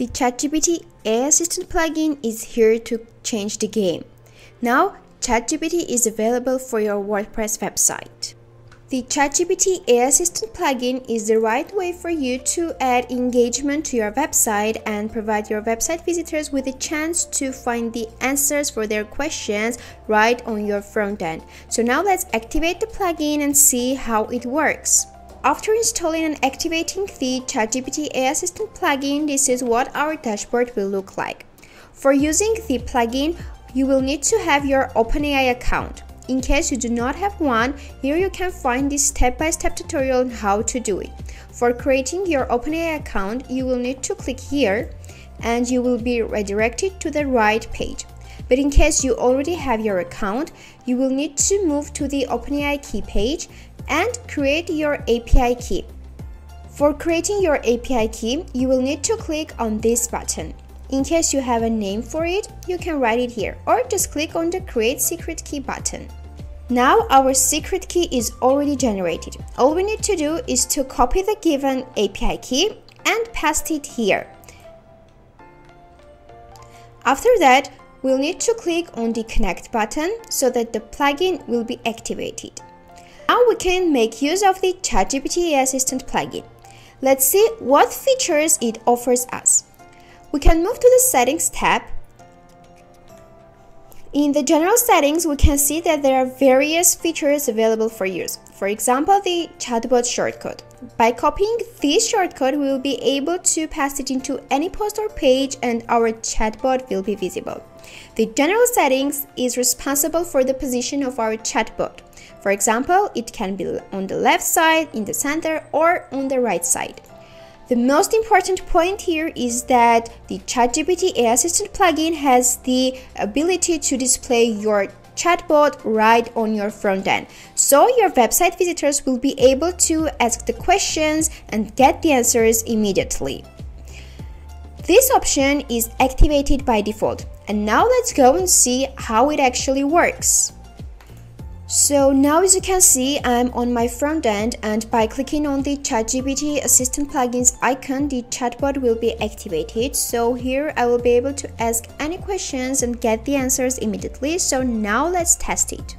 The ChatGPT AI Assistant plugin is here to change the game. Now, ChatGPT is available for your WordPress website. The ChatGPT AI Assistant plugin is the right way for you to add engagement to your website and provide your website visitors with a chance to find the answers for their questions right on your front end. So now let's activate the plugin and see how it works. After installing and activating the ChatGPT AI Assistant plugin, this is what our dashboard will look like. For using the plugin, you will need to have your OpenAI account. In case you do not have one, here you can find this step-by-step -step tutorial on how to do it. For creating your OpenAI account, you will need to click here and you will be redirected to the right page. But in case you already have your account, you will need to move to the OpenAI key page and create your API key. For creating your API key, you will need to click on this button. In case you have a name for it, you can write it here or just click on the Create Secret Key button. Now our secret key is already generated. All we need to do is to copy the given API key and paste it here. After that, we'll need to click on the connect button so that the plugin will be activated. Now we can make use of the ChatGPT Assistant plugin. Let's see what features it offers us. We can move to the Settings tab. In the general settings, we can see that there are various features available for use. For example, the chatbot shortcode. By copying this shortcode, we will be able to pass it into any post or page and our chatbot will be visible. The general settings is responsible for the position of our chatbot. For example, it can be on the left side, in the center, or on the right side. The most important point here is that the ChatGPT AI Assistant plugin has the ability to display your chatbot right on your front end. So your website visitors will be able to ask the questions and get the answers immediately. This option is activated by default. And now let's go and see how it actually works. So now as you can see, I'm on my front end and by clicking on the ChatGPT Assistant plugins icon, the chatbot will be activated. So here I will be able to ask any questions and get the answers immediately. So now let's test it.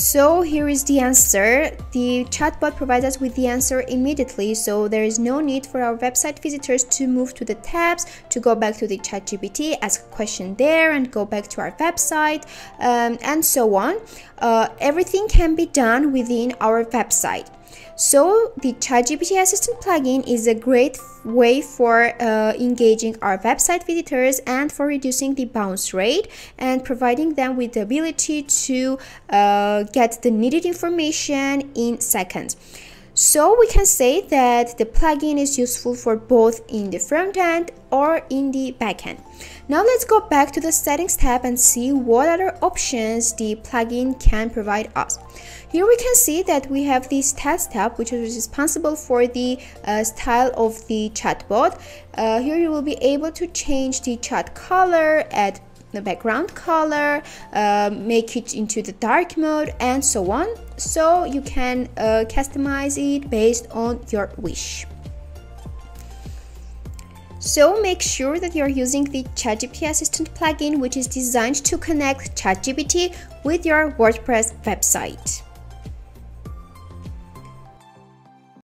So here is the answer. The chatbot provides us with the answer immediately, so there is no need for our website visitors to move to the tabs, to go back to the ChatGPT, ask a question there, and go back to our website, um, and so on. Uh, everything can be done within our website. So the ChatGPT Assistant plugin is a great way for uh, engaging our website visitors and for reducing the bounce rate and providing them with the ability to uh, get the needed information in seconds. So we can say that the plugin is useful for both in the front end or in the back end. Now let's go back to the settings tab and see what other options the plugin can provide us. Here we can see that we have this test tab which is responsible for the uh, style of the chatbot. Uh, here you will be able to change the chat color, add the background color, uh, make it into the dark mode and so on. So you can uh, customize it based on your wish. So make sure that you're using the ChatGPT Assistant plugin which is designed to connect ChatGPT with your WordPress website.